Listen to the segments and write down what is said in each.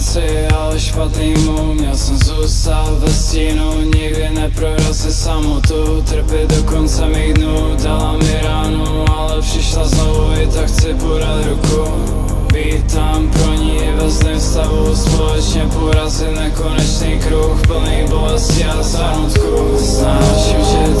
noci, ale špatný mu Měl jsem zůstat ve stínu Nikdy neprorazit samotu Trpět do konce mých dnů Dala mi ránu, ale přišla znovu I tak chci podat ruku. Být tam pro ní ve zlém stavu Společně porazit nekonečný kruh Plný bolesti a zárnutku Snáším, že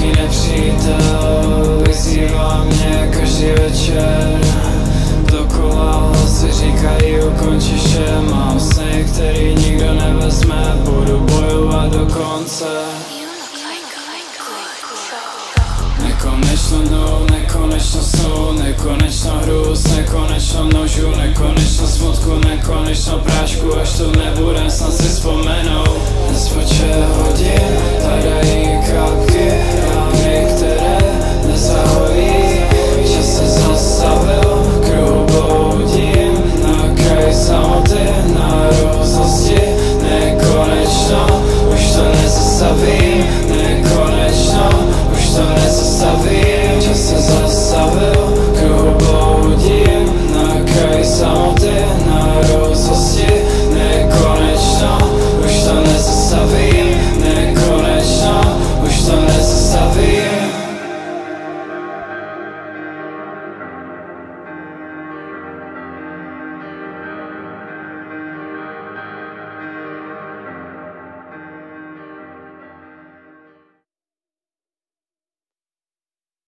těžký nepřítel Vyzývá mě každý večer. Dokola hlasy říkají ukonči vše Mám sny, který nikdo nevezme Budu bojovat do konce. Nekonečno dnů, nekonečno snů, nekonečno hrůz, salvation.